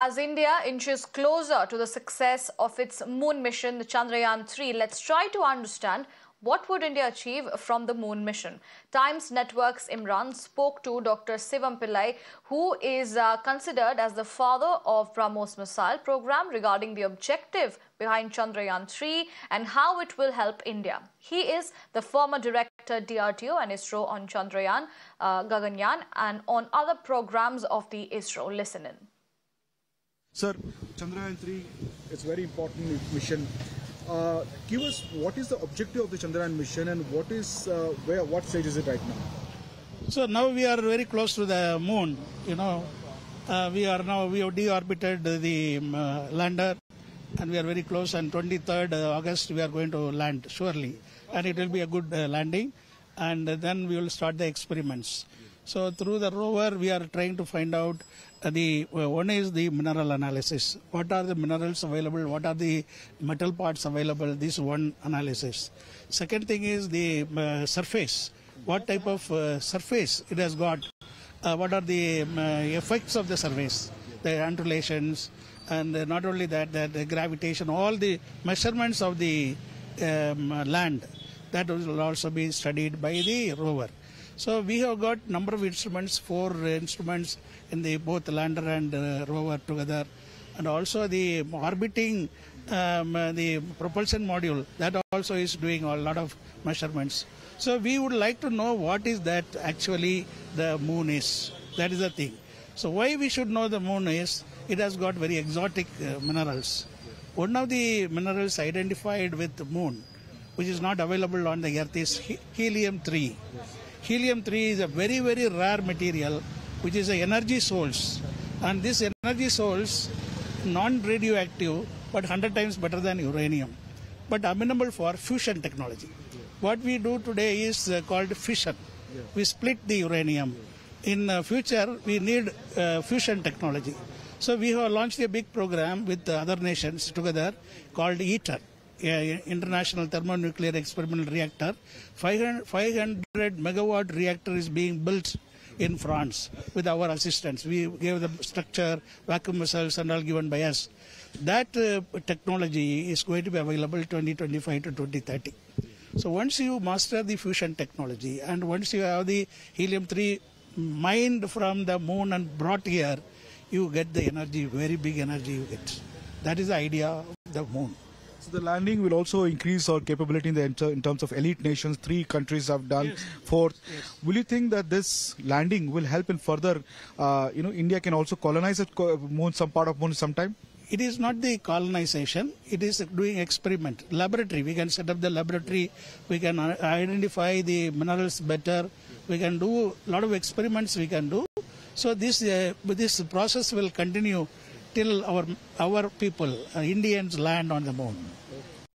As India inches closer to the success of its moon mission, the Chandrayaan 3, let's try to understand what would India achieve from the moon mission. Times Network's Imran spoke to Dr. Sivam Pillai, who is uh, considered as the father of BrahMos missile program regarding the objective behind Chandrayaan 3 and how it will help India. He is the former director DRDO and ISRO on Chandrayaan, uh, Gaganyaan and on other programs of the ISRO. Listen in. Sir, Chandrayaan 3 is very important mission. Uh, give us what is the objective of the Chandrayaan mission and what is uh, where what stage is it right now? So now we are very close to the moon. You know, uh, we are now we have deorbited the um, uh, lander, and we are very close. And 23rd August we are going to land surely, and it will be a good uh, landing, and then we will start the experiments. So through the rover we are trying to find out uh, the uh, one is the mineral analysis. What are the minerals available? What are the metal parts available? This one analysis. Second thing is the uh, surface. What type of uh, surface it has got? Uh, what are the um, uh, effects of the surface? The undulations, and not only that, that the gravitation, all the measurements of the um, land that will also be studied by the rover. So we have got number of instruments, four instruments in the both lander and uh, rover together, and also the orbiting um, uh, the propulsion module that also is doing a lot of measurements. So we would like to know what is that actually the moon is. That is the thing. So why we should know the moon is it has got very exotic uh, minerals. One of the minerals identified with the moon, which is not available on the earth, is he- helium 3. Helium 3 is a very, very rare material which is an energy source. And this energy source, non radioactive, but 100 times better than uranium, but amenable for fusion technology. What we do today is uh, called fission. We split the uranium. In uh, future, we need uh, fusion technology. So we have launched a big program with the other nations together called ITER, International Thermonuclear Experimental Reactor. 500, 500 megawatt reactor is being built in France with our assistance. We gave the structure, vacuum vessels, and all given by us. That uh, technology is going to be available 2025 to 2030. So once you master the fusion technology and once you have the helium 3 mined from the moon and brought here, you get the energy, very big energy you get. That is the idea of the moon. So the landing will also increase our capability in the in terms of elite nations. Three countries have done. Fourth, will you think that this landing will help in further? Uh, you know, India can also colonize it, moon, some part of moon sometime. It is not the colonization, it is doing experiment. Laboratory, we can set up the laboratory, we can uh, identify the minerals better, we can do a lot of experiments we can do. So this, uh, this process will continue till our, our people, uh, Indians land on the moon.